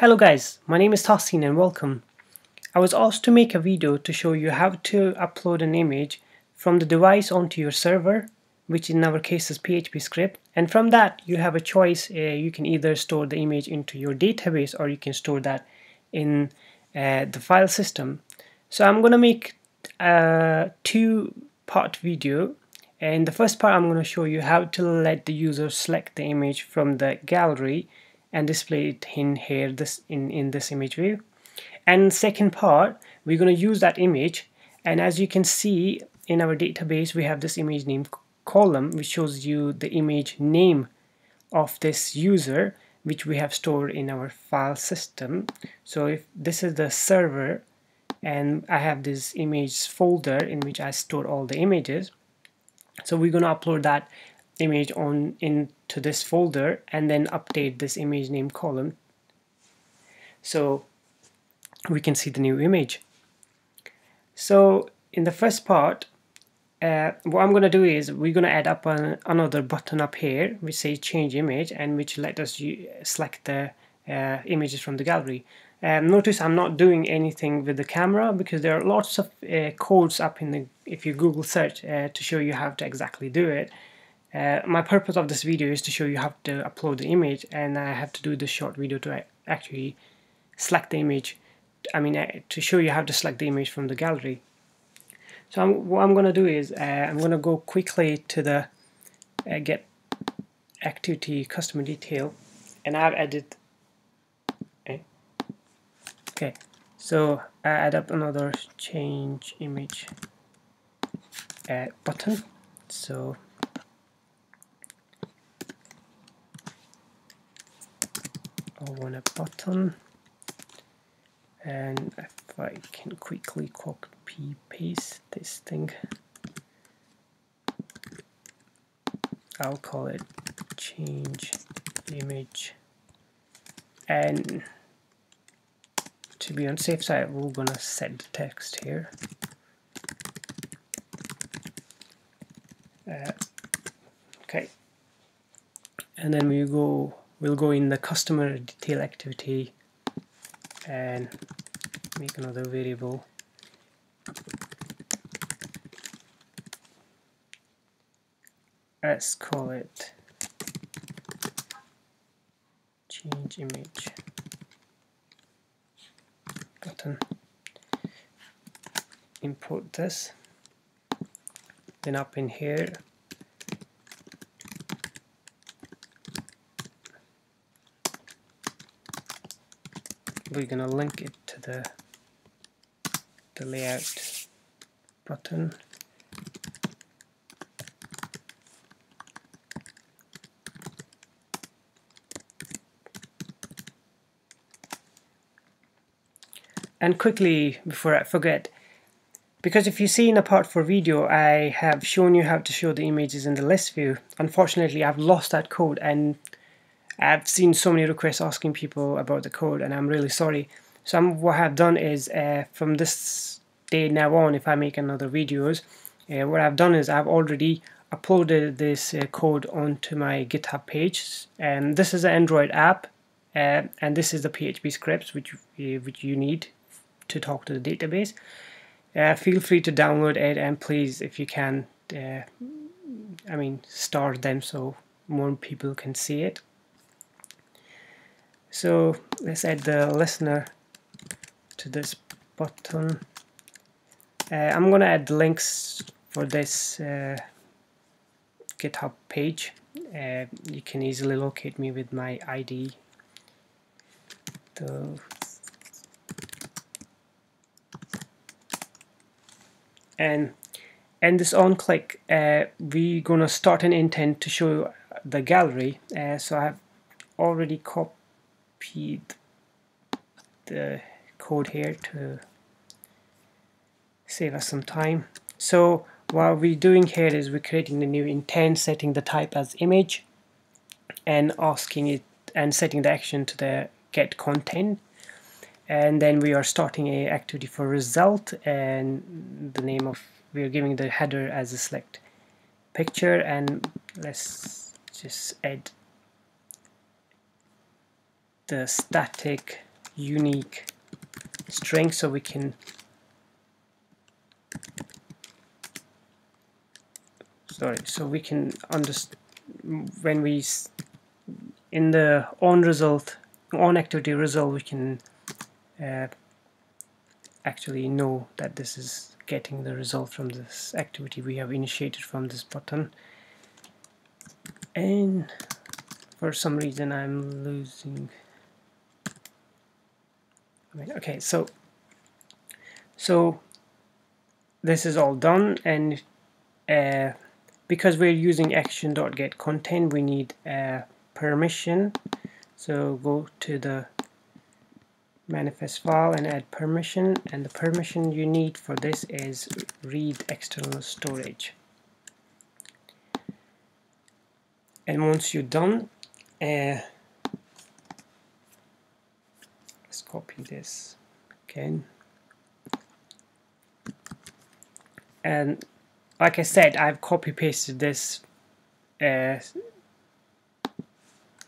Hello guys, my name is Tahsin and welcome. I was asked to make a video to show you how to upload an image from the device onto your server, which in our case is PHP script, and from that you have a choice. Uh, you can either store the image into your database or you can store that in uh, the file system. So I'm going to make a two part video and the first part I'm going to show you how to let the user select the image from the gallery and display it in here this in in this image view. And second part we're going to use that image. And as you can see in our database we have this image name column which shows you the image name of this user which we have stored in our file system. So if this is the server and I have this image folder in which I store all the images. So we're going to upload that image on into this folder and then update this image name column. So we can see the new image. So in the first part uh, what I'm going to do is we're going to add up an, another button up here which says change image and which let us select the uh, images from the gallery. Um, notice I'm not doing anything with the camera because there are lots of uh, codes up in the if you Google search uh, to show you how to exactly do it uh, my purpose of this video is to show you how to upload the image and I have to do this short video to actually select the image I mean uh, to show you how to select the image from the gallery so I'm, what I'm gonna do is uh, I'm gonna go quickly to the uh, get activity customer detail and I've added okay, eh, okay. so I add up another change image uh, button so Want a button and if I can quickly copy paste this thing I'll call it change image. And to be on safe side we're gonna set the text here. Uh, okay. And then we go we'll go in the customer detail activity and make another variable. Let's call it change image button. Import this. Then up in here we're gonna link it to the the layout button. And quickly before I forget because if you see in a part for video I have shown you how to show the images in the list view. Unfortunately I've lost that code and I've seen so many requests asking people about the code and I'm really sorry. So I'm, what I've done is uh, from this day now on if I make another videos uh, what I've done is I've already uploaded this uh, code onto my github page and this is an Android app uh, and this is the PHP scripts which, uh, which you need to talk to the database. Uh, feel free to download it and please if you can I mean start them so more people can see it. So let's add the listener to this button. Uh, I'm gonna add links for this uh, GitHub page. Uh, you can easily locate me with my ID. So, and and this on click, uh, we're gonna start an intent to show the gallery. Uh, so I've already copied repeat the code here to save us some time. So what we're doing here is we're creating the new intent, setting the type as image, and asking it and setting the action to the get content. And then we are starting a activity for result and the name of we are giving the header as a select picture and let's just add the static unique string so we can sorry so we can understand when we in the on result on activity result we can uh, actually know that this is getting the result from this activity we have initiated from this button. And for some reason I'm losing okay so so this is all done and uh, because we're using action.get content we need a permission. So go to the manifest file and add permission and the permission you need for this is read external storage. And once you're done uh, let's copy this again. And like I said I've copy pasted this uh,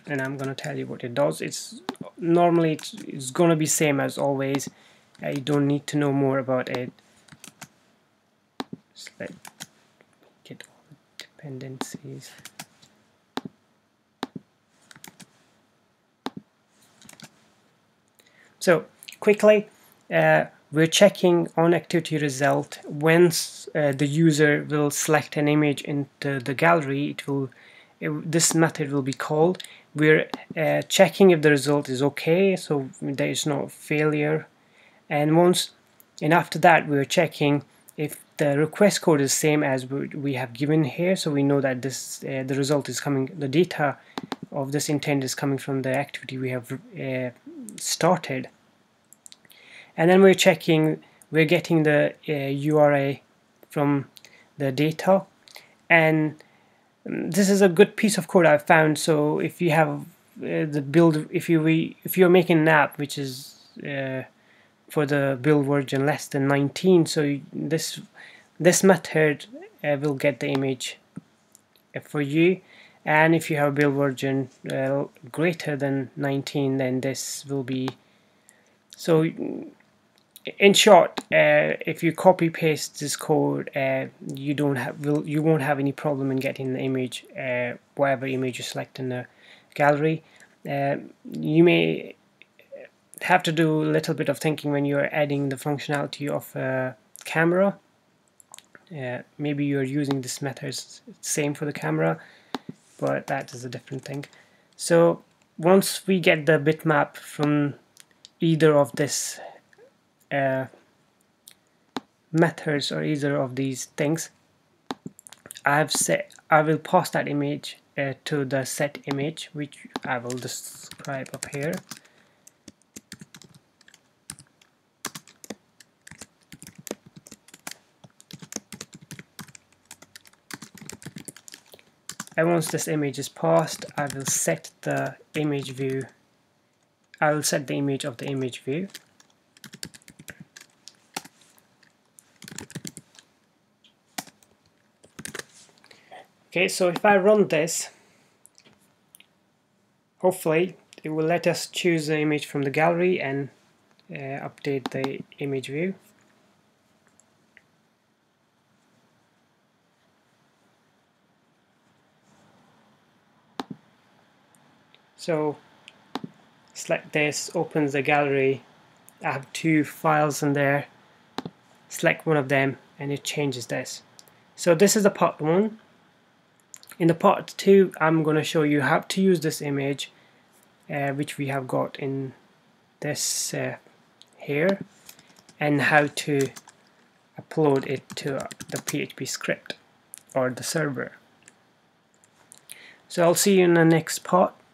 and I'm gonna tell you what it does. It's normally it's, it's gonna be same as always. Uh, you don't need to know more about it. Just let get all the dependencies So quickly, uh, we're checking on activity result. Once uh, the user will select an image into the gallery it will it, this method will be called. We're uh, checking if the result is okay so there is no failure. And once and after that we're checking if the request code is same as we have given here. So we know that this uh, the result is coming the data of this intent is coming from the activity we have uh, started. And then we're checking we're getting the uh, URI from the data. And um, this is a good piece of code I've found. So if you have uh, the build if you re, if you're making an app which is uh, for the build version less than 19 so this this method uh, will get the image uh, for you and if you have a build version uh, greater than 19 then this will be so in short uh, if you copy paste this code uh, you don't have will you won't have any problem in getting the image uh, whatever image you select in the gallery. Uh, you may have to do a little bit of thinking when you're adding the functionality of a camera. Uh, maybe you're using this method same for the camera but that is a different thing. So once we get the bitmap from either of this uh, methods or either of these things, I've set I will pass that image uh, to the set image which I will describe up here. And once this image is passed I will set the image view. I will set the image of the image view. Okay so if I run this hopefully it will let us choose the image from the gallery and uh, update the image view So select this, opens the gallery. I have two files in there. Select one of them and it changes this. So this is the part one. In the part two, I'm going to show you how to use this image, uh, which we have got in this uh, here, and how to upload it to the PHP script or the server. So I'll see you in the next part.